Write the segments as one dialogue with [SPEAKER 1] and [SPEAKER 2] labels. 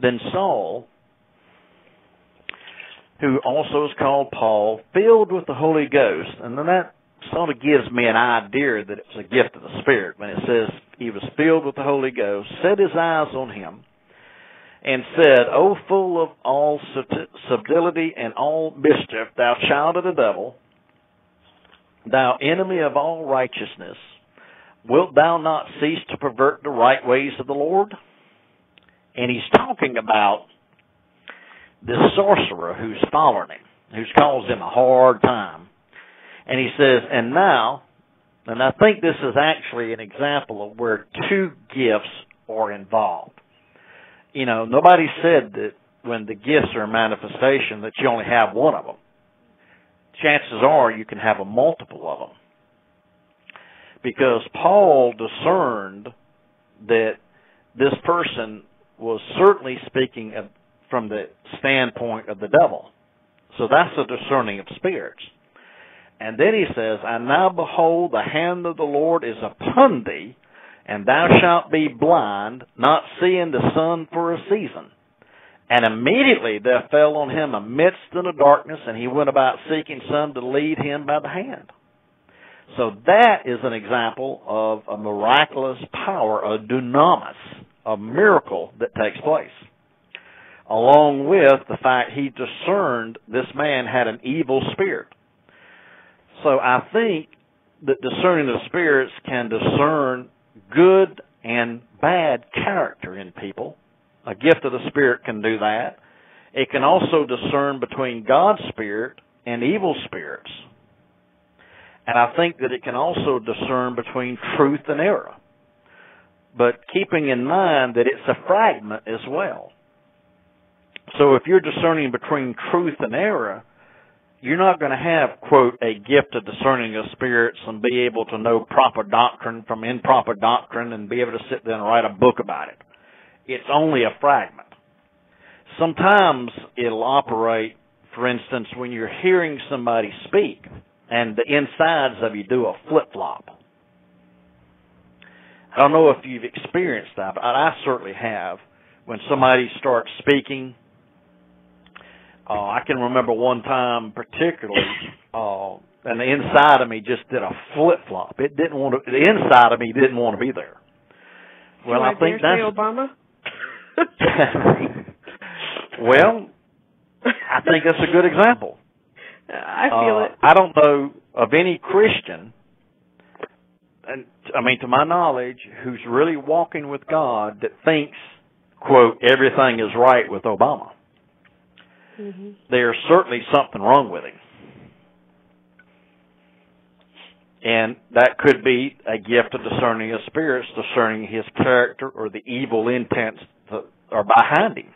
[SPEAKER 1] Then Saul, who also is called Paul, filled with the Holy Ghost, and then that sort of gives me an idea that it's a gift of the Spirit when it says he was filled with the Holy Ghost, set his eyes on him, and said, O full of all subtlety and all mischief, thou child of the devil, thou enemy of all righteousness, wilt thou not cease to pervert the right ways of the Lord? And he's talking about this sorcerer who's following him, who's caused him a hard time. And he says, and now, and I think this is actually an example of where two gifts are involved. You know, nobody said that when the gifts are a manifestation that you only have one of them. Chances are you can have a multiple of them. Because Paul discerned that this person was certainly speaking of, from the standpoint of the devil. So that's the discerning of spirits. And then he says, And now behold, the hand of the Lord is upon thee, and thou shalt be blind, not seeing the sun for a season. And immediately there fell on him a mist in a darkness, and he went about seeking some to lead him by the hand. So that is an example of a miraculous power, a dunamis, a miracle that takes place. Along with the fact he discerned this man had an evil spirit. So I think that discerning the spirits can discern good and bad character in people. A gift of the Spirit can do that. It can also discern between God's Spirit and evil spirits. And I think that it can also discern between truth and error. But keeping in mind that it's a fragment as well. So if you're discerning between truth and error, you're not going to have, quote, a gift of discerning of spirits and be able to know proper doctrine from improper doctrine and be able to sit there and write a book about it. It's only a fragment. Sometimes it'll operate, for instance, when you're hearing somebody speak and the insides of you do a flip flop. I don't know if you've experienced that, but I certainly have. When somebody starts speaking uh, I can remember one time particularly, uh, and the inside of me just did a flip flop. It didn't want to. The inside of me didn't want to be there.
[SPEAKER 2] Well, I think that's Obama.
[SPEAKER 1] well, I think that's a good example.
[SPEAKER 2] I feel
[SPEAKER 1] uh,
[SPEAKER 2] it.
[SPEAKER 1] I don't know of any Christian, and I mean, to my knowledge, who's really walking with God that thinks, quote, everything is right with Obama. Mm-hmm. There's certainly something wrong with him. And that could be a gift of discerning of spirits, discerning his character or the evil intents that are behind him.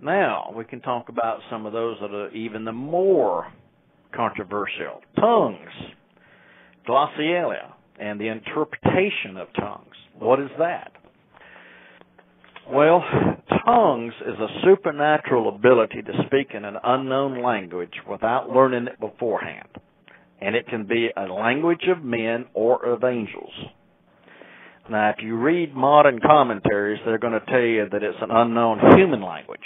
[SPEAKER 1] Now, we can talk about some of those that are even the more controversial. Tongues, glossolalia, and the interpretation of tongues. What is that? Well, tongues is a supernatural ability to speak in an unknown language without learning it beforehand. And it can be a language of men or of angels. Now, if you read modern commentaries, they're going to tell you that it's an unknown human language.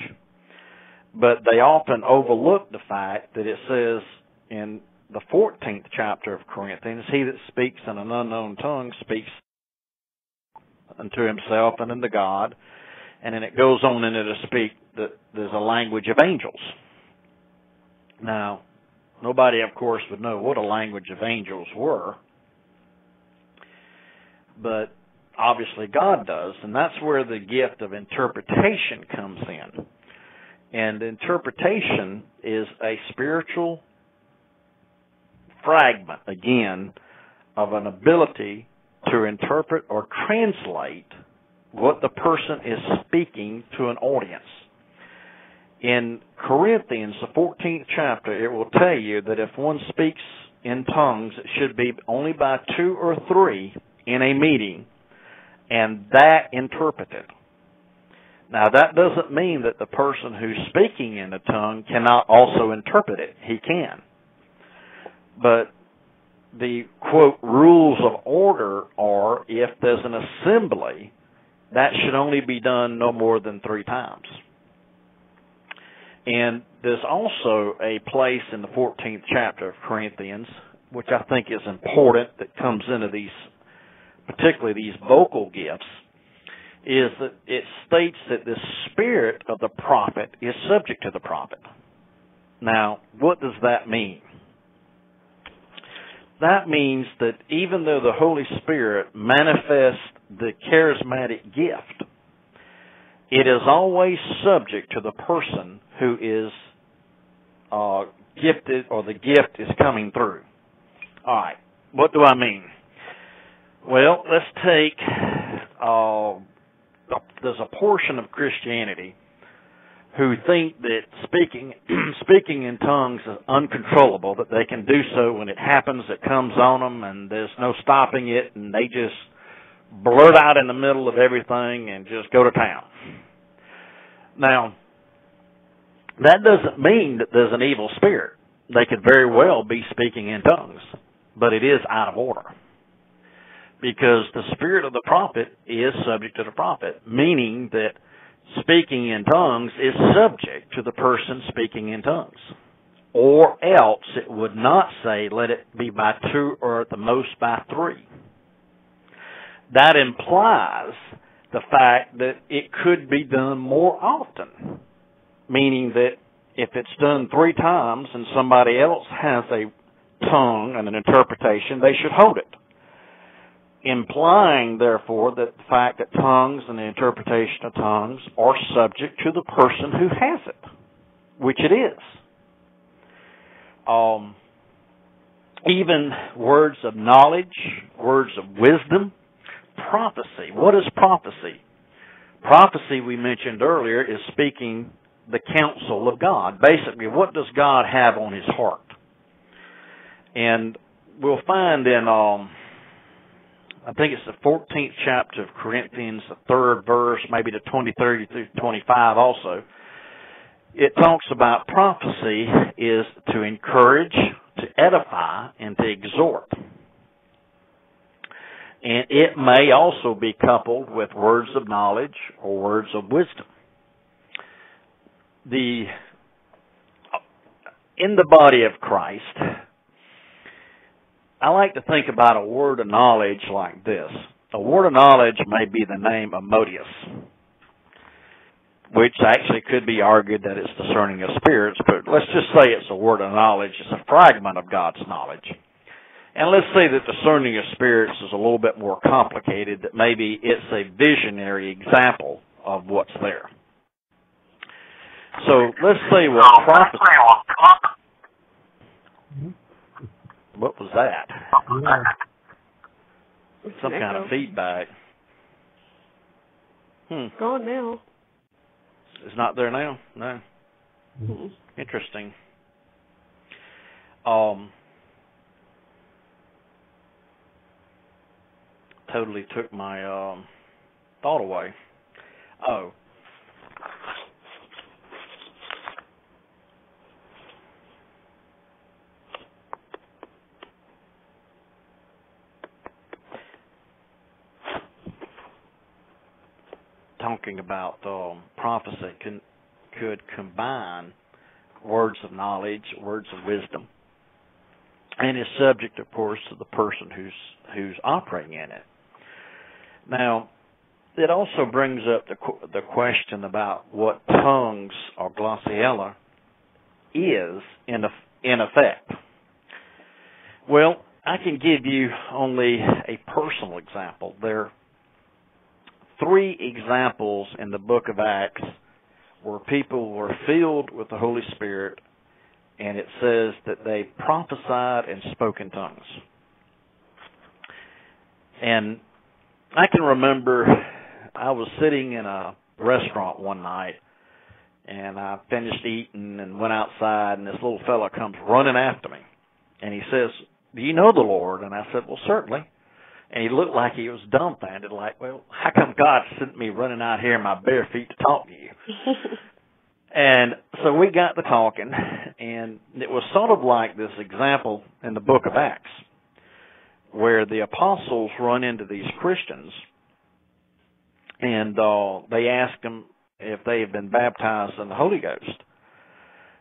[SPEAKER 1] But they often overlook the fact that it says in the 14th chapter of Corinthians, he that speaks in an unknown tongue speaks unto himself and unto God and then it goes on into to speak that there's a language of angels. Now, nobody, of course, would know what a language of angels were, but obviously God does, and that's where the gift of interpretation comes in. And interpretation is a spiritual fragment, again, of an ability to interpret or translate what the person is speaking to an audience. In Corinthians, the 14th chapter, it will tell you that if one speaks in tongues, it should be only by two or three in a meeting, and that interpreted. Now, that doesn't mean that the person who's speaking in a tongue cannot also interpret it. He can. But the quote rules of order are if there's an assembly, that should only be done no more than three times. And there's also a place in the 14th chapter of Corinthians, which I think is important, that comes into these, particularly these vocal gifts, is that it states that the spirit of the prophet is subject to the prophet. Now, what does that mean? That means that even though the Holy Spirit manifests the charismatic gift, it is always subject to the person who is uh, gifted or the gift is coming through. All right, what do I mean? Well, let's take uh, there's a portion of Christianity who think that speaking speaking in tongues is uncontrollable, that they can do so when it happens, it comes on them, and there's no stopping it, and they just blurt out in the middle of everything and just go to town. Now, that doesn't mean that there's an evil spirit. They could very well be speaking in tongues, but it is out of order. Because the spirit of the prophet is subject to the prophet, meaning that speaking in tongues is subject to the person speaking in tongues. Or else it would not say, let it be by two or at the most by three. That implies the fact that it could be done more often. Meaning that if it's done three times and somebody else has a tongue and an interpretation, they should hold it implying, therefore, that the fact that tongues and the interpretation of tongues are subject to the person who has it, which it is. Um, even words of knowledge, words of wisdom, prophecy. What is prophecy? Prophecy, we mentioned earlier, is speaking the counsel of God. Basically, what does God have on his heart? And we'll find in um, I think it's the 14th chapter of Corinthians, the third verse, maybe the 23 through 25 also. It talks about prophecy is to encourage, to edify, and to exhort. And it may also be coupled with words of knowledge or words of wisdom. The, in the body of Christ, I like to think about a word of knowledge like this. A word of knowledge may be the name Ammonius, which actually could be argued that it's discerning of spirits, but let's just say it's a word of knowledge. It's a fragment of God's knowledge. And let's say that discerning of spirits is a little bit more complicated, that maybe it's a visionary example of what's there. So let's say what prophecy. Hmm? What was that? Yeah. Some kind of feedback.
[SPEAKER 2] Hmm. Gone now.
[SPEAKER 1] It's not there now. No.
[SPEAKER 2] Mm-hmm.
[SPEAKER 1] Interesting. Um. Totally took my um thought away. Oh, talking about um, prophecy can, could combine words of knowledge, words of wisdom, and is subject, of course, to the person who's who's operating in it. Now, it also brings up the the question about what tongues or glossolalia is in in effect. Well, I can give you only a personal example. There three examples in the book of Acts where people were filled with the Holy Spirit, and it says that they prophesied and spoke in tongues. And I can remember I was sitting in a restaurant one night, and I finished eating and went outside, and this little fellow comes running after me, and he says, "Do you know the Lord?" And I said, "Well, certainly." And he looked like he was dumbfounded, like, well, how come God sent me running out here in my bare feet to talk to you? and so we got to talking, and it was sort of like this example in the book of Acts, where the apostles run into these Christians and uh, they ask them if they have been baptized in the Holy Ghost.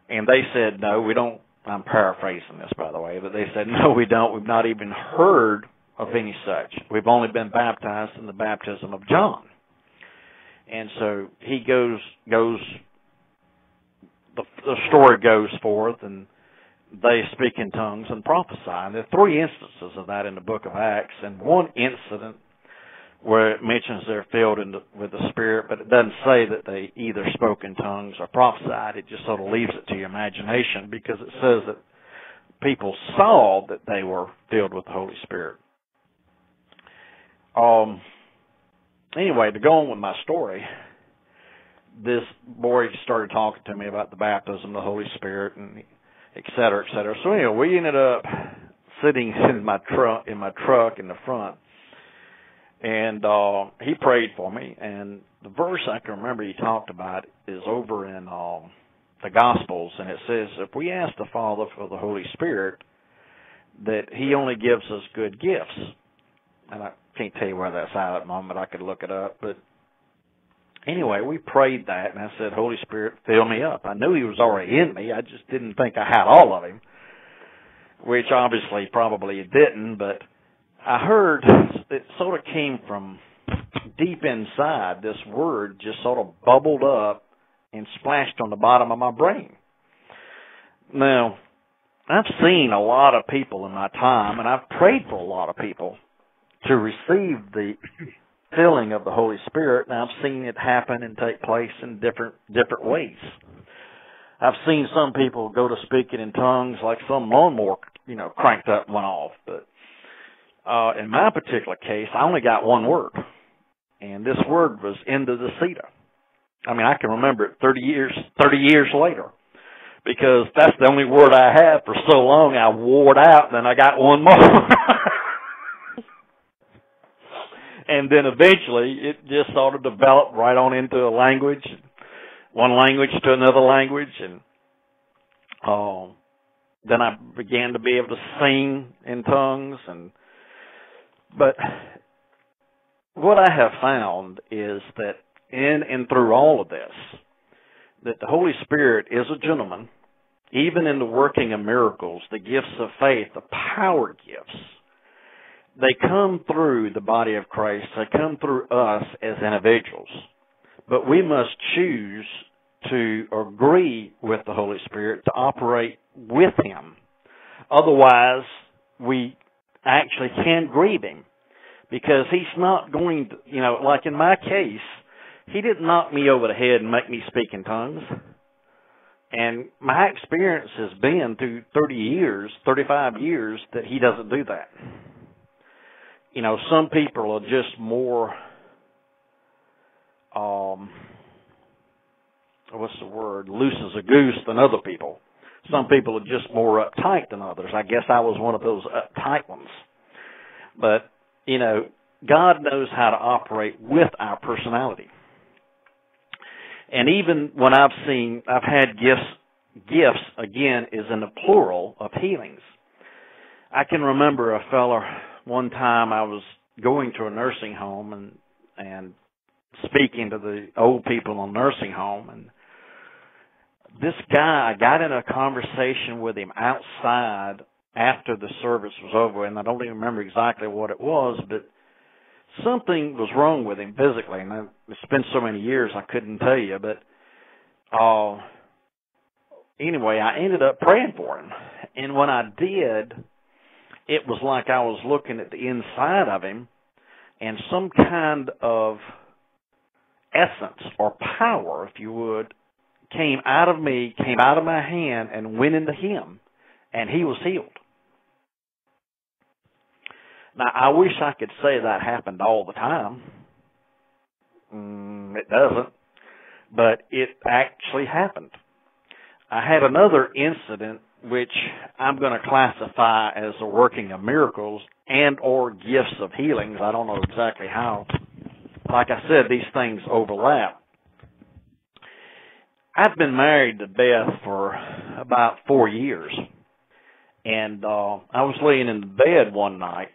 [SPEAKER 1] And they said, no, we don't. I'm paraphrasing this, by the way, but they said, no, we don't. We've not even heard of any such. We've only been baptized in the baptism of John. And so he goes, goes, the, the story goes forth and they speak in tongues and prophesy. And there are three instances of that in the book of Acts, and one incident where it mentions they're filled the, with the Spirit, but it doesn't say that they either spoke in tongues or prophesied. It just sort of leaves it to your imagination because it says that people saw that they were filled with the Holy Spirit. Um. Anyway, to go on with my story, this boy started talking to me about the baptism the Holy Spirit and et cetera, et cetera. So anyway, we ended up sitting in my truck in my truck in the front and uh he prayed for me and the verse I can remember he talked about is over in um the gospels and it says if we ask the father for the holy spirit that he only gives us good gifts and i can't tell you where that's at at the moment i could look it up but anyway we prayed that and i said holy spirit fill me up i knew he was already in me i just didn't think i had all of him which obviously probably it didn't but I heard it sort of came from deep inside. This word just sort of bubbled up and splashed on the bottom of my brain. Now, I've seen a lot of people in my time, and I've prayed for a lot of people to receive the filling of the Holy Spirit, and I've seen it happen and take place in different different ways. I've seen some people go to speaking in tongues like some lawnmower, you know, cranked up went off, but uh, in my particular case, I only got one word, and this word was into the cedar. I mean, I can remember it 30 years, 30 years later, because that's the only word I had for so long. I wore it out, and then I got one more. and then eventually, it just sort of developed right on into a language, one language to another language, and um, then I began to be able to sing in tongues. And but what I have found is that in and through all of this, that the Holy Spirit is a gentleman, even in the working of miracles, the gifts of faith, the power gifts, they come through the body of Christ, they come through us as individuals. But we must choose to agree with the Holy Spirit to operate with Him. Otherwise, we actually can't grieve him because he's not going to, you know, like in my case, he didn't knock me over the head and make me speak in tongues. And my experience has been through 30 years, 35 years, that he doesn't do that. You know, some people are just more, um, what's the word, loose as a goose than other people. Some people are just more uptight than others. I guess I was one of those uptight ones. But, you know, God knows how to operate with our personality. And even when I've seen, I've had gifts, gifts again is in the plural of healings. I can remember a feller one time I was going to a nursing home and, and speaking to the old people in nursing home and this guy, I got in a conversation with him outside after the service was over, and I don't even remember exactly what it was, but something was wrong with him physically. And it's been so many years, I couldn't tell you, but uh, anyway, I ended up praying for him, and when I did, it was like I was looking at the inside of him, and some kind of essence or power, if you would, came out of me, came out of my hand, and went into him, and he was healed. Now, I wish I could say that happened all the time. Mm, it doesn't, but it actually happened. I had another incident which I'm going to classify as a working of miracles and or gifts of healings. I don't know exactly how. Like I said, these things overlap. I've been married to Beth for about four years. And uh I was laying in the bed one night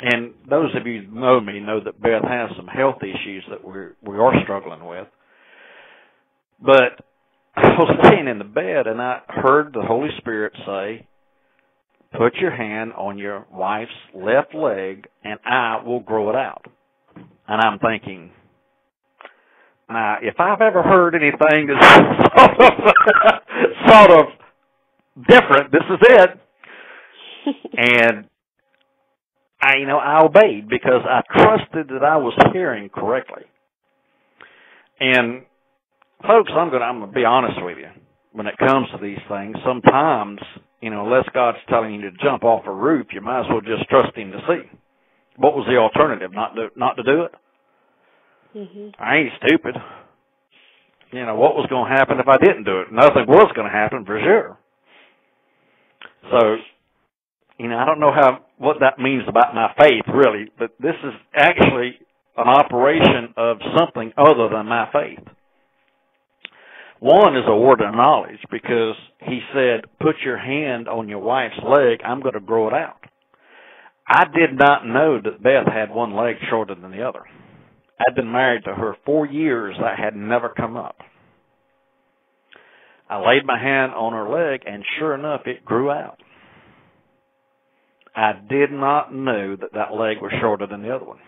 [SPEAKER 1] And those of you who know me know that Beth has some health issues that we're we are struggling with. But I was laying in the bed and I heard the Holy Spirit say, Put your hand on your wife's left leg and I will grow it out. And I'm thinking, now, if I've ever heard anything that's sort of, sort of different, this is it. and I, you know, I obeyed because I trusted that I was hearing correctly. And folks, I'm gonna, I'm gonna be honest with you. When it comes to these things, sometimes, you know, unless God's telling you to jump off a roof, you might as well just trust Him to see. What was the alternative? Not to, not to do it?
[SPEAKER 2] Mhm.
[SPEAKER 1] I ain't stupid. You know, what was going to happen if I didn't do it? Nothing was going to happen for sure. So, you know, I don't know how, what that means about my faith really, but this is actually an operation of something other than my faith. One is a word of knowledge because he said, put your hand on your wife's leg, I'm going to grow it out. I did not know that Beth had one leg shorter than the other. I'd been married to her four years. That had never come up. I laid my hand on her leg, and sure enough, it grew out. I did not know that that leg was shorter than the other one.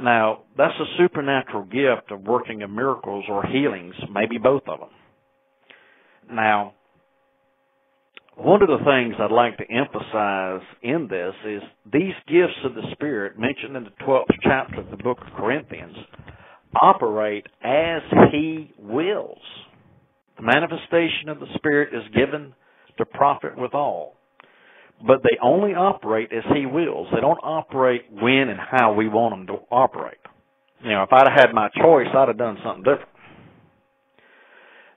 [SPEAKER 1] Now, that's a supernatural gift of working of miracles or healings, maybe both of them. Now, one of the things I'd like to emphasize in this is these gifts of the Spirit mentioned in the 12th chapter of the book of Corinthians operate as He wills. The manifestation of the Spirit is given to profit withal. But they only operate as He wills. They don't operate when and how we want them to operate. You know, if I'd have had my choice, I'd have done something different.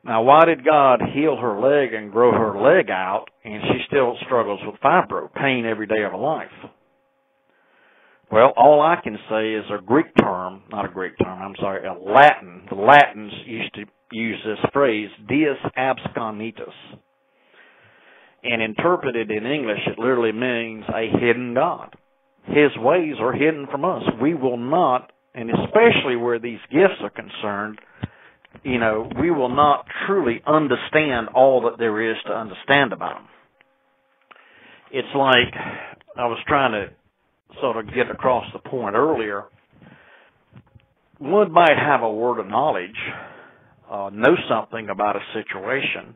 [SPEAKER 1] Now, why did God heal her leg and grow her leg out, and she still struggles with fibro pain every day of her life? Well, all I can say is a Greek term, not a Greek term, I'm sorry, a Latin. The Latins used to use this phrase, Deus absconditus. And interpreted in English, it literally means a hidden God. His ways are hidden from us. We will not, and especially where these gifts are concerned, you know, we will not truly understand all that there is to understand about them. It's like I was trying to sort of get across the point earlier. One might have a word of knowledge, uh, know something about a situation.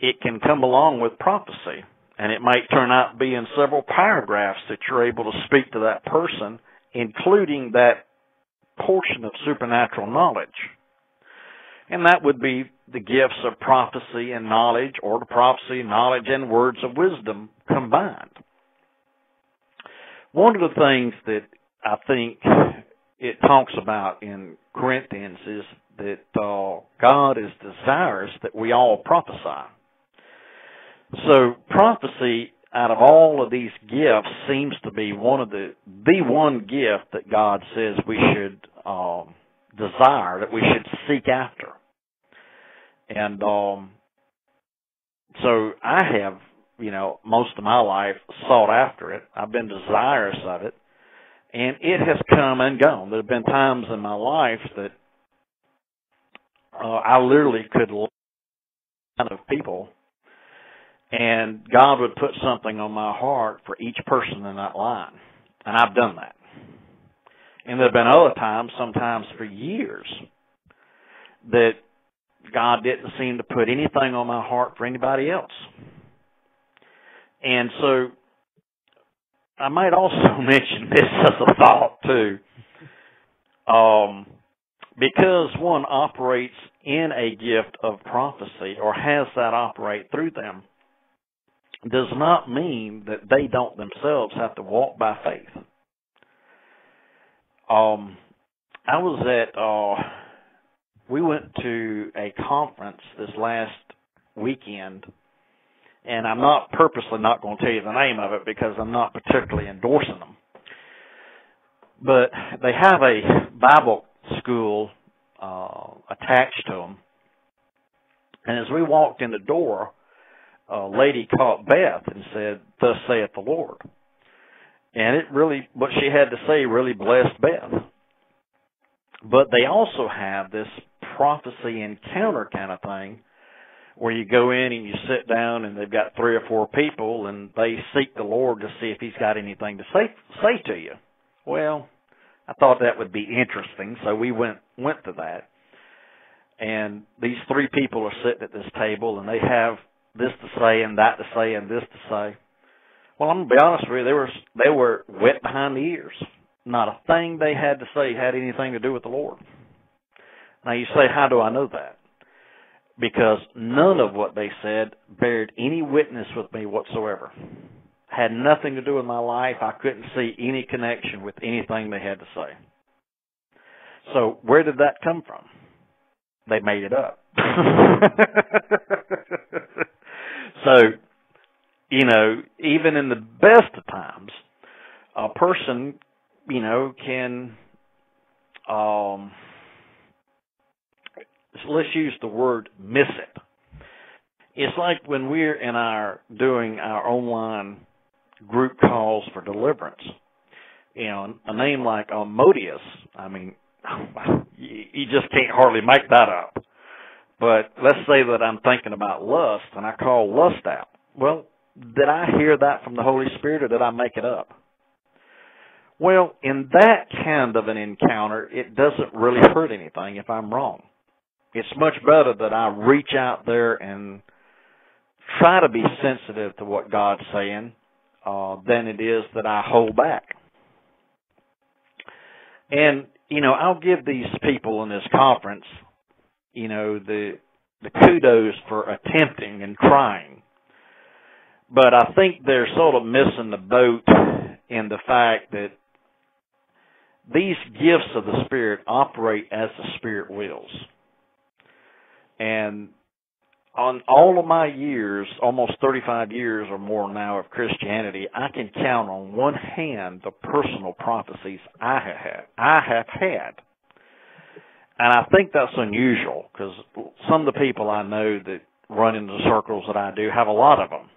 [SPEAKER 1] It can come along with prophecy, and it might turn out to be in several paragraphs that you're able to speak to that person, including that portion of supernatural knowledge and that would be the gifts of prophecy and knowledge, or the prophecy, knowledge, and words of wisdom combined. One of the things that I think it talks about in Corinthians is that uh, God is desirous that we all prophesy. So prophecy out of all of these gifts seems to be one of the the one gift that God says we should um, desire that we should seek after. And um so I have, you know, most of my life sought after it. I've been desirous of it. And it has come and gone. There have been times in my life that uh, I literally could kind of people and God would put something on my heart for each person in that line. And I've done that. And there have been other times, sometimes for years, that God didn't seem to put anything on my heart for anybody else. And so I might also mention this as a thought too. Um, because one operates in a gift of prophecy or has that operate through them does not mean that they don't themselves have to walk by faith. Um, I was at uh, we went to a conference this last weekend, and I'm not purposely not going to tell you the name of it because I'm not particularly endorsing them. But they have a Bible school uh, attached to them, and as we walked in the door, a lady caught Beth and said, "Thus saith the Lord." And it really, what she had to say really blessed Beth. But they also have this prophecy encounter kind of thing where you go in and you sit down and they've got three or four people and they seek the Lord to see if he's got anything to say say to you. Well, I thought that would be interesting, so we went went to that. And these three people are sitting at this table and they have this to say and that to say and this to say. Well, I'm gonna be honest with you, they were they were wet behind the ears. Not a thing they had to say had anything to do with the Lord. Now you say, how do I know that? Because none of what they said bared any witness with me whatsoever. Had nothing to do with my life. I couldn't see any connection with anything they had to say. So where did that come from? They made it up. so, you know, even in the best of times, a person, you know, can um let's use the word miss it. It's like when we're in our doing our online group calls for deliverance. You know, a name like Modius, I mean, you just can't hardly make that up. But let's say that I'm thinking about lust and I call lust out. Well, did I hear that from the Holy Spirit or did I make it up? Well, in that kind of an encounter, it doesn't really hurt anything if I'm wrong it's much better that I reach out there and try to be sensitive to what God's saying uh, than it is that I hold back. And you know, I'll give these people in this conference, you know, the the kudos for attempting and trying. But I think they're sort of missing the boat in the fact that these gifts of the Spirit operate as the Spirit wills. And on all of my years, almost 35 years or more now of Christianity, I can count on one hand the personal prophecies I have had. I have had. And I think that's unusual because some of the people I know that run in the circles that I do have a lot of them.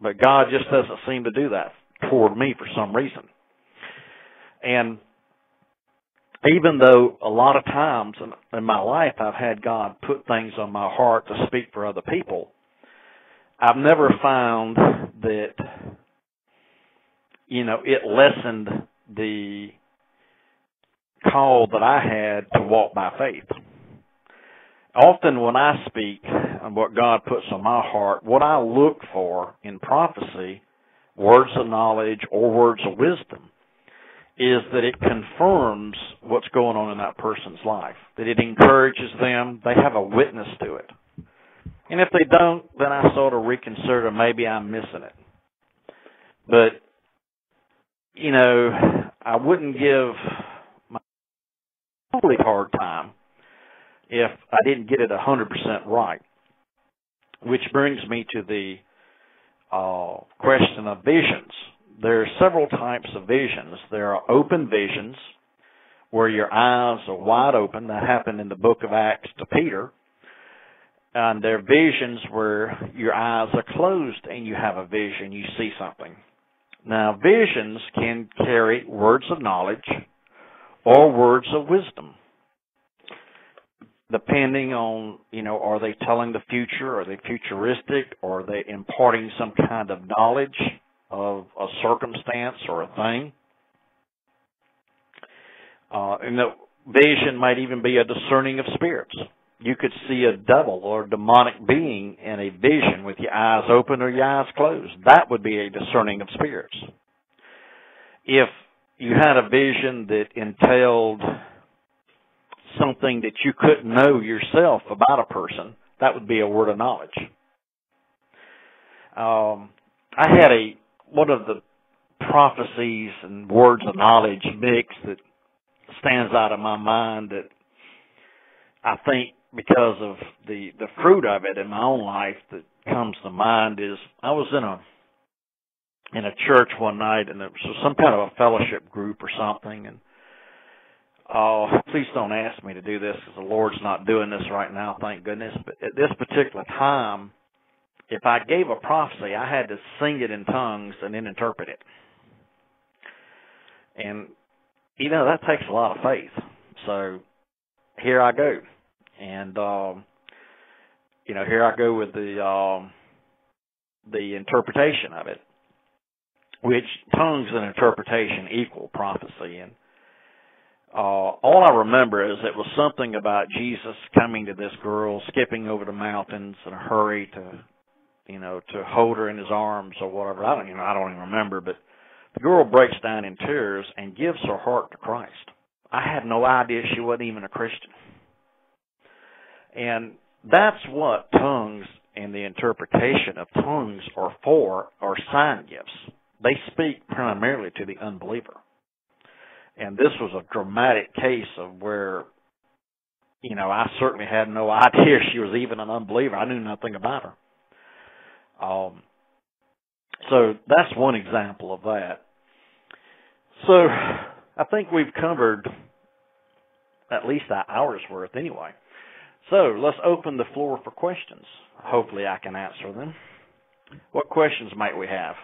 [SPEAKER 1] But God just doesn't seem to do that toward me for some reason. And even though a lot of times in my life I've had God put things on my heart to speak for other people, I've never found that, you know, it lessened the call that I had to walk by faith. Often when I speak on what God puts on my heart, what I look for in prophecy, words of knowledge or words of wisdom, is that it confirms what's going on in that person's life, that it encourages them, they have a witness to it. And if they don't, then I sort of reconsider maybe I'm missing it. But, you know, I wouldn't give really hard time if I didn't get it 100% right. Which brings me to the uh, question of visions there are several types of visions. There are open visions where your eyes are wide open. That happened in the book of Acts to Peter. And there are visions where your eyes are closed and you have a vision, you see something. Now, visions can carry words of knowledge or words of wisdom. Depending on, you know, are they telling the future? Are they futuristic? Or are they imparting some kind of knowledge? of a circumstance or a thing. Uh, and the vision might even be a discerning of spirits. You could see a devil or a demonic being in a vision with your eyes open or your eyes closed. That would be a discerning of spirits. If you had a vision that entailed something that you couldn't know yourself about a person, that would be a word of knowledge. Um, I had a one of the prophecies and words of knowledge mix that stands out of my mind that I think because of the the fruit of it in my own life that comes to mind is I was in a in a church one night and it was some kind of a fellowship group or something and oh please don't ask me to do this because the Lord's not doing this right now thank goodness but at this particular time if I gave a prophecy, I had to sing it in tongues and then interpret it. And you know that takes a lot of faith. So here I go, and um, you know here I go with the um, the interpretation of it, which tongues and interpretation equal prophecy. And uh, all I remember is it was something about Jesus coming to this girl, skipping over the mountains in a hurry to, you know, to hold her in his arms or whatever. I don't, you know, I don't even remember, but the girl breaks down in tears and gives her heart to Christ. I had no idea she wasn't even a Christian. And that's what tongues and the interpretation of tongues are for are sign gifts. They speak primarily to the unbeliever. And this was a dramatic case of where, you know, I certainly had no idea she was even an unbeliever. I knew nothing about her. Um, so that's one example of that. So I think we've covered at least an hour's worth anyway. So let's open the floor for questions. Hopefully I can answer them. What questions might we have?